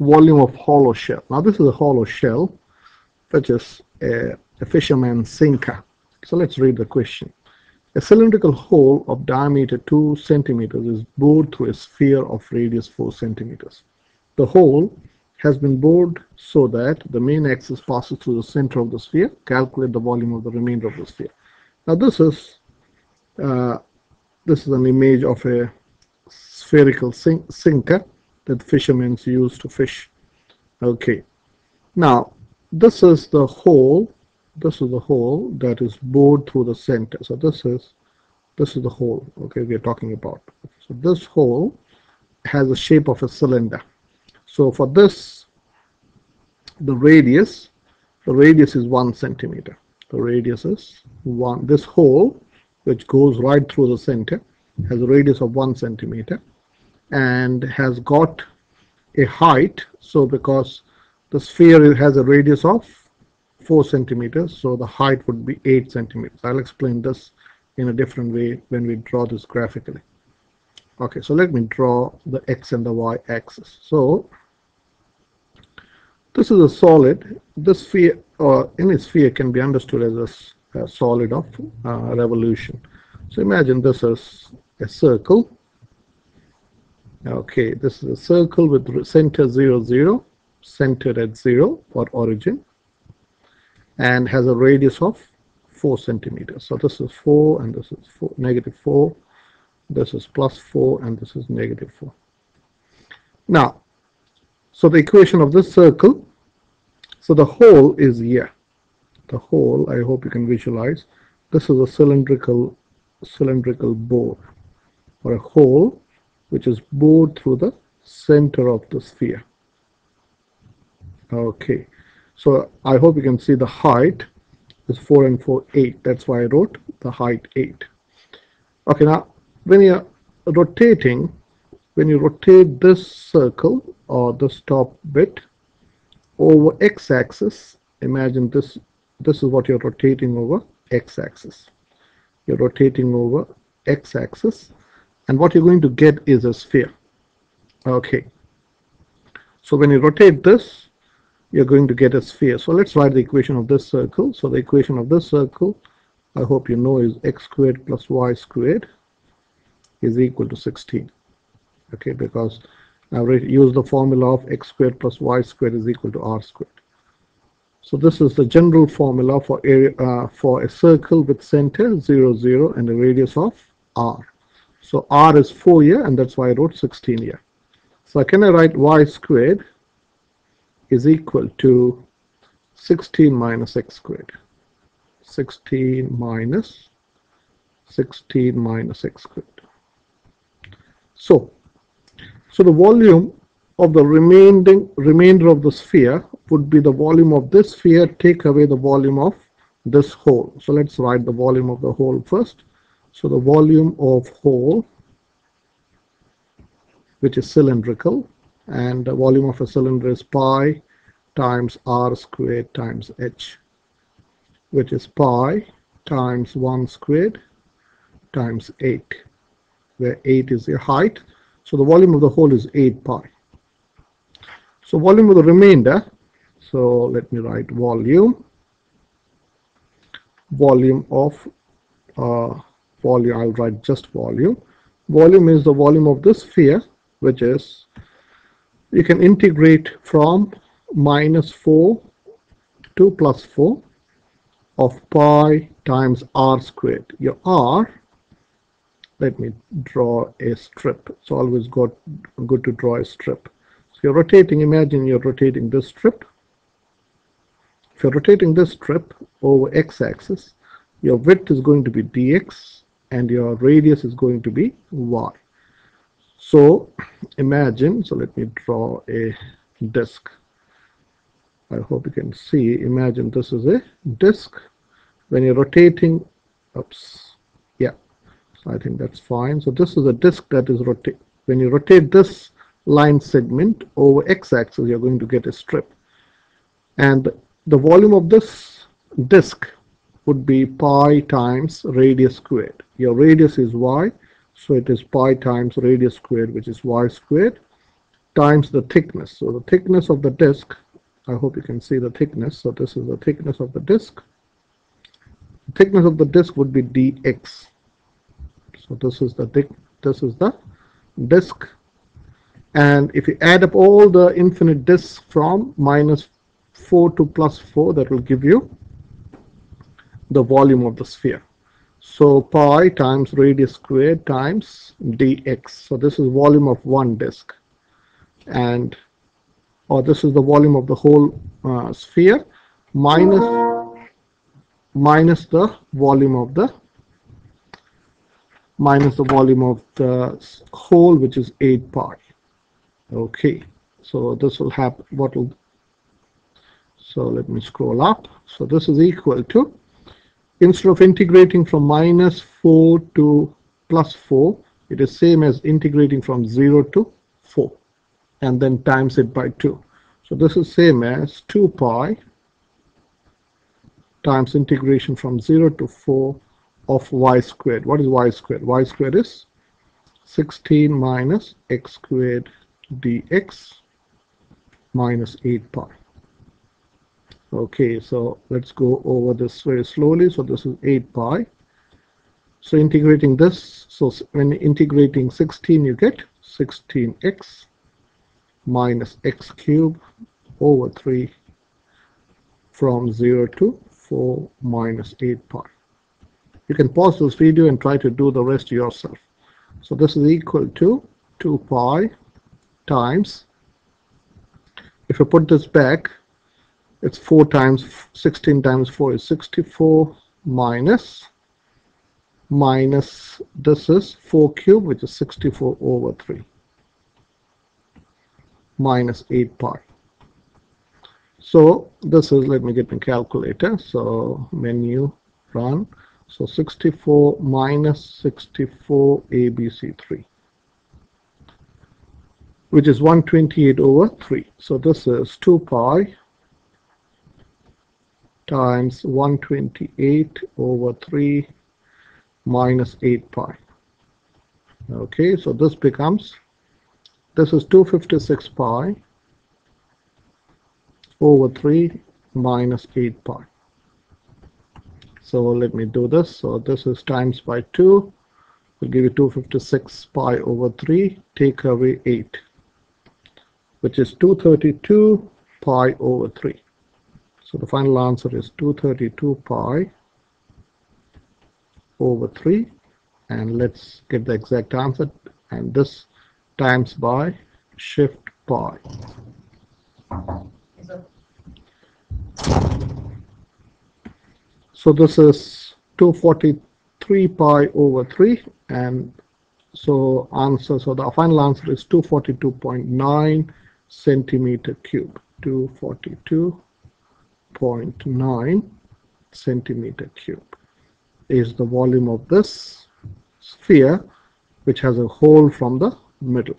volume of hollow shell. Now this is a hollow shell, which is a, a fisherman's sinker. So let's read the question. A cylindrical hole of diameter 2 centimeters is bored through a sphere of radius 4 centimeters. The hole has been bored so that the main axis passes through the center of the sphere. Calculate the volume of the remainder of the sphere. Now this is uh, this is an image of a spherical sink sinker that fishermen use to fish. Okay. Now this is the hole. This is the hole that is bored through the center. So this is this is the hole. Okay, we are talking about. So this hole has the shape of a cylinder. So for this, the radius, the radius is one centimeter. The radius is one. This hole, which goes right through the center, has a radius of one centimeter and has got a height. So because the sphere has a radius of 4 centimeters, so the height would be 8 centimeters. I'll explain this in a different way when we draw this graphically. Okay, so let me draw the x and the y axis. So this is a solid. This sphere, or any sphere, can be understood as a, a solid of uh, revolution. So imagine this is a circle. Okay, this is a circle with center 0, 0, centered at 0 for origin, and has a radius of 4 centimeters. So this is 4, and this is four, negative 4. This is plus 4, and this is negative 4. Now, so the equation of this circle, so the hole is here. The hole, I hope you can visualize. This is a cylindrical cylindrical bore or a hole which is bored through the center of the sphere. Okay, so I hope you can see the height is 4 and 4, 8. That's why I wrote the height 8. Okay, now when you're rotating, when you rotate this circle or this top bit over x-axis imagine this this is what you're rotating over x-axis you're rotating over x-axis and what you're going to get is a sphere. Okay. So when you rotate this you're going to get a sphere. So let's write the equation of this circle. So the equation of this circle I hope you know is x squared plus y squared is equal to 16 okay because now use the formula of x squared plus y squared is equal to r squared. So this is the general formula for area uh, for a circle with center 0, 0 and a radius of r. So r is 4 here and that's why I wrote 16 here. So can I write y squared is equal to 16 minus x squared. 16 minus 16 minus x squared. So so the volume of the remaining remainder of the sphere would be the volume of this sphere take away the volume of this hole. So let's write the volume of the hole first. So the volume of hole which is cylindrical and the volume of a cylinder is pi times r squared times h which is pi times 1 squared times 8 where 8 is the height so the volume of the hole is 8 pi. So volume of the remainder, so let me write volume, volume of, uh, volume, I'll write just volume. Volume is the volume of this sphere, which is, you can integrate from minus 4 to plus 4 of pi times r squared. Your r let me draw a strip it's always good good to draw a strip so you're rotating imagine you're rotating this strip if you're rotating this strip over x-axis your width is going to be dx and your radius is going to be y so imagine so let me draw a disk I hope you can see imagine this is a disk when you're rotating oops yeah so I think that's fine. So this is a disk that is rotate. When you rotate this line segment over x-axis, you're going to get a strip. And the volume of this disk would be pi times radius squared. Your radius is y, so it is pi times radius squared, which is y squared. times the thickness. So the thickness of the disk, I hope you can see the thickness. So this is the thickness of the disk. The thickness of the disk would be dx. So this is the thick, this is the disk. And if you add up all the infinite disks from minus 4 to plus 4, that will give you the volume of the sphere. So pi times radius squared times dx. So this is volume of one disk. And or this is the volume of the whole uh, sphere minus minus the volume of the minus the volume of the hole which is 8 pi okay so this will have what will so let me scroll up so this is equal to instead of integrating from minus 4 to plus 4 it is same as integrating from 0 to 4 and then times it by 2 so this is same as 2 pi times integration from 0 to 4 of y squared. What is y squared? Y squared is 16 minus x squared dx minus 8 pi okay so let's go over this very slowly. So this is 8 pi. So integrating this so when integrating 16 you get 16x minus x cube over 3 from 0 to 4 minus 8 pi. You can pause this video and try to do the rest yourself. So this is equal to 2 pi times if I put this back it's 4 times 16 times 4 is 64 minus minus this is 4 cube which is 64 over 3 minus 8 pi. So this is let me get my calculator. So menu run. So 64 minus 64 ABC3 which is 128 over 3 so this is 2 pi times 128 over 3 minus 8 pi. Okay, so this becomes, this is 256 pi over 3 minus 8 pi. So let me do this. So this is times by 2 will give you 256 pi over 3, take away 8, which is 232 pi over 3. So the final answer is 232 pi over 3 and let's get the exact answer. And this times by shift pi. So this is 243 pi over 3 and so answer so the final answer is 242.9 centimeter cube. 242 0.9 centimeter cube is the volume of this sphere which has a hole from the middle